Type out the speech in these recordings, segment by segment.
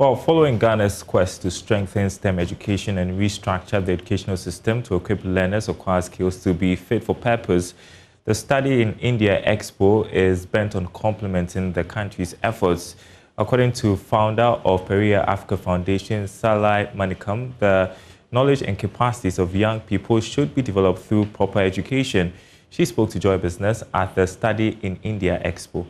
Well, following Ghana's quest to strengthen STEM education and restructure the educational system to equip learners acquire skills to be fit for purpose, the study in India Expo is bent on complementing the country's efforts. According to founder of Perea Africa Foundation, Salai Manikam, the knowledge and capacities of young people should be developed through proper education. She spoke to Joy Business at the Study in India Expo.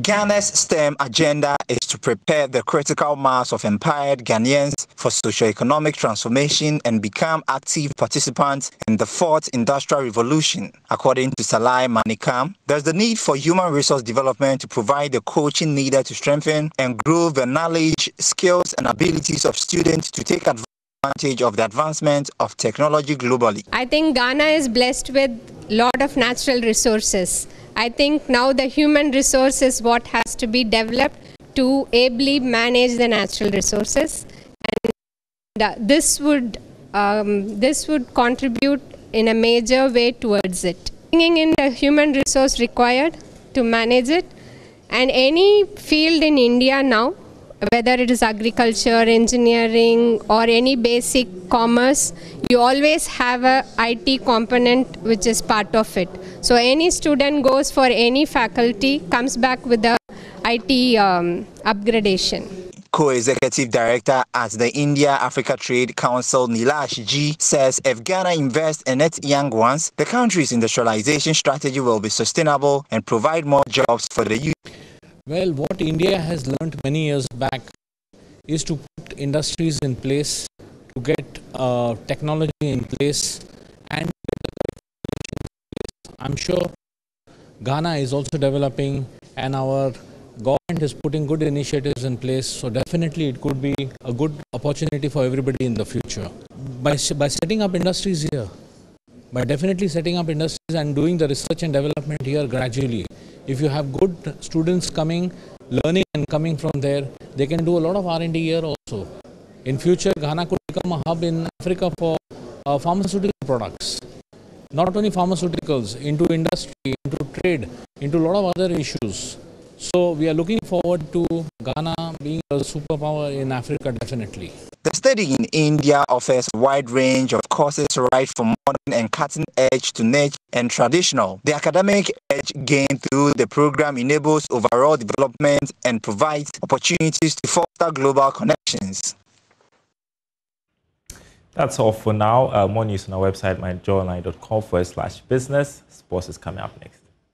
Ghana's STEM agenda is to prepare the critical mass of empowered Ghanaians for socio-economic transformation and become active participants in the fourth industrial revolution. According to Salai Manikam, there's the need for human resource development to provide the coaching needed to strengthen and grow the knowledge, skills, and abilities of students to take advantage of the advancement of technology globally. I think Ghana is blessed with a lot of natural resources I think now the human resource is what has to be developed to ably manage the natural resources and uh, this would um, this would contribute in a major way towards it. Bringing in the human resource required to manage it and any field in India now whether it is agriculture, engineering or any basic commerce, you always have a IT component which is part of it. So any student goes for any faculty, comes back with the IT um, upgradation. Co-executive director at the India Africa Trade Council, Nilesh G, says if Ghana invests in its young ones, the country's industrialization strategy will be sustainable and provide more jobs for the youth. Well, what India has learned many years back is to put industries in place, to get uh, technology in place, and I'm sure Ghana is also developing, and our government is putting good initiatives in place. So definitely, it could be a good opportunity for everybody in the future. By by setting up industries here, by definitely setting up industries and doing the research and development here gradually, if you have good students coming, learning and coming from there, they can do a lot of R&D here also. In future, Ghana could become a hub in Africa for uh, pharmaceutical products. Not only pharmaceuticals, into industry, into trade, into a lot of other issues. So we are looking forward to Ghana being a superpower in Africa definitely. The study in India offers a wide range of courses right from modern and cutting edge to niche and traditional. The academic edge gained through the program enables overall development and provides opportunities to foster global connections. That's all for now. Uh, more news on our website, myjoyonline.com forward slash business. Sports is coming up next.